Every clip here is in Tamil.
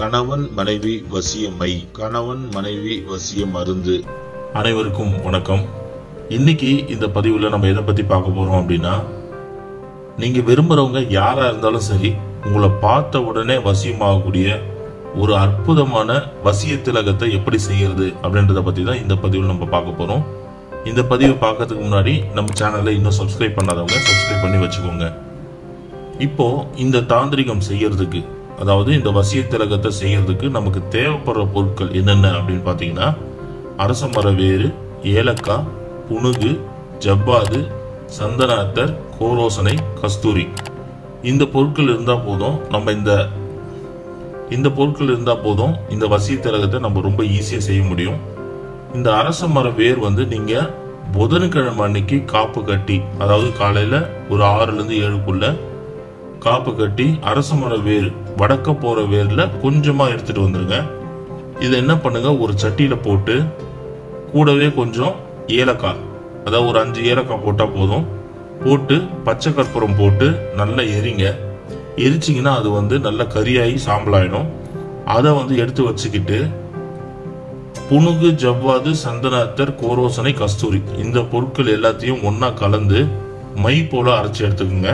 கணவன் மனைவி வசியமை கணவன் மனைவி வசிய மருந்து. அனைவருக்கும் வணக்கம். இன்னைக்கு இந்த பதிவில் நம்ம எதை பற்றி பார்க்க போகிறோம் அப்படின்னா நீங்கள் விரும்புகிறவங்க யாராக இருந்தாலும் சரி உங்களை பார்த்த உடனே வசியமாகக்கூடிய ஒரு அற்புதமான வசிய திலகத்தை எப்படி செய்யறது அப்படின்றத பற்றி தான் இந்த பதிவில் நம்ம பார்க்க போகிறோம் இந்த பதிவு பார்க்கறதுக்கு முன்னாடி நம்ம சேனலை இன்னும் சப்ஸ்கிரைப் பண்ணாதவங்க சப்ஸ்கிரைப் பண்ணி வச்சுக்கோங்க. இப்போ இந்த தாந்திரிகம் செய்யறதுக்கு அதாவது இந்த வசிய திலகத்தை செய்யறதுக்கு நமக்கு தேவைப்படுற பொருட்கள் என்னென்ன அப்படின்னு பார்த்தீங்கன்னா அரச மர வேறு ஏலக்காய் புனுகு ஜவ்வாது சந்தனாத்தர் கோரோசனை கஸ்தூரி. இந்த பொருட்கள் இருந்தால் போதும் நம்ம இந்த இந்த பொருட்கள் இருந்தால் போதும் இந்த வசிய திலகத்தை நம்ம ரொம்ப ஈஸியாக செய்ய முடியும். இந்த அரச மர வேர் வந்து நீங்கள் புதன்கிழமை அன்னைக்கு காப்பு கட்டி அதாவது காலையில் ஒரு ஆறுலேருந்து ஏழுக்குள்ள காப்பு கட்டி அரச மர வேர் வடக்க போற வேர்ல கொஞ்சமா எடுத்துட்டு வந்துருங்க. இதை என்ன பண்ணுங்க? ஒரு சட்டியில போட்டு கூடவே கொஞ்சம் ஏலக்காய் அதாவது ஒரு அஞ்சு ஏலக்காய் போட்டா போதும். போட்டு பச்சை கற்பூரம் போட்டு நல்லா எரிங்க. எரிச்சிங்கன்னா அது வந்து நல்லா கரியாகி சாம்பலாயிடும். அதை வந்து எடுத்து வச்சுக்கிட்டு புனுகு ஜவ்வாது சந்தனாத்தர் கோரோசனை கஸ்தூரி இந்த பொருட்கள் எல்லாத்தையும் ஒன்றா கலந்து மை போல அரைச்சி எடுத்துக்கோங்க.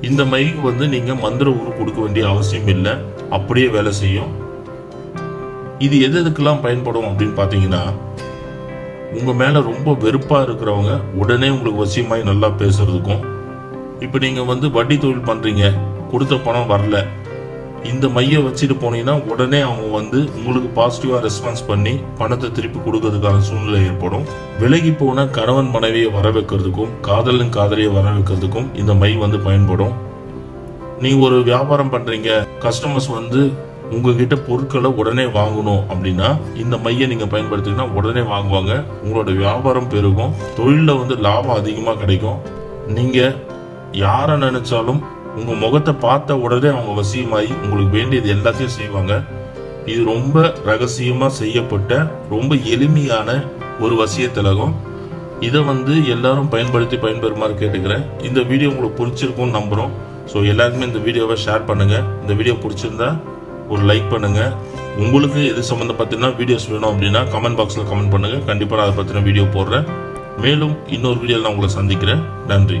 இந்த மைக்கு வந்து நீங்க மந்திர உரு கொடுக்க வேண்டிய அவசியம் இல்லை. அப்படியே வேலை செய்யும். இது எது எதுக்கெல்லாம் பயன்படும் அப்படின்னு பாத்தீங்கன்னா உங்க மேல ரொம்ப வெறுப்பா இருக்கிறவங்க உடனே உங்களுக்கு வசியமாய் நல்லா பேசுறதுக்கும் இப்ப நீங்க வந்து வட்டி தொழில் பண்றீங்க கொடுத்த பணம் வரல இந்த மையம் வச்சுட்டு போனீங்கன்னா உடனே அவங்க வந்து உங்களுக்கு பாசிட்டிவா ரெஸ்பான்ஸ் பண்ணி பணத்தை திருப்பி கொடுக்கறதுக்கான சூழ்நிலை ஏற்படும். விலகி போன கணவன் மனைவியை வர வைக்கிறதுக்கும் காதலன் காதலியை வர வைக்கிறதுக்கும் இந்த மை வந்து பயன்படும். நீங்கள் ஒரு வியாபாரம் பண்றீங்க கஸ்டமர்ஸ் வந்து உங்ககிட்ட பொருட்களை உடனே வாங்கணும் அப்படின்னா இந்த மைய நீங்க பயன்படுத்தினா உடனே வாங்குவாங்க. உங்களோட வியாபாரம் பெருகும் தொழில வந்து லாபம் அதிகமா கிடைக்கும். நீங்க யாரை நினைச்சாலும் உங்க முகத்தை பார்த்த உடனே அவங்க வசியமாகி உங்களுக்கு வேண்டியது எல்லாத்தையும் செய்வாங்க. இது ரொம்ப ரகசியமா செய்யப்பட்ட ரொம்ப எளிமையான ஒரு வசிய திலகம். இதை வந்து எல்லாரும் பயன்படுத்தி பயன்பெறுமாறு கேட்டுக்கிறேன். இந்த வீடியோ உங்களுக்கு பிடிச்சிருக்கும்னு நம்புறோம். ஸோ எல்லாருக்குமே இந்த வீடியோவை ஷேர் பண்ணுங்க. இந்த வீடியோ பிடிச்சிருந்தா ஒரு லைக் பண்ணுங்க. உங்களுக்கு எது பார்த்தீங்கன்னா வீடியோஸ் வேணும் அப்படின்னா கமெண்ட் பாக்ஸில் கமெண்ட் பண்ணுங்கள் கண்டிப்பாக நான் அதை பற்றின வீடியோ போடுறேன். மேலும் இன்னொரு வீடியோவில் நான் உங்களை சந்திக்கிறேன். நன்றி.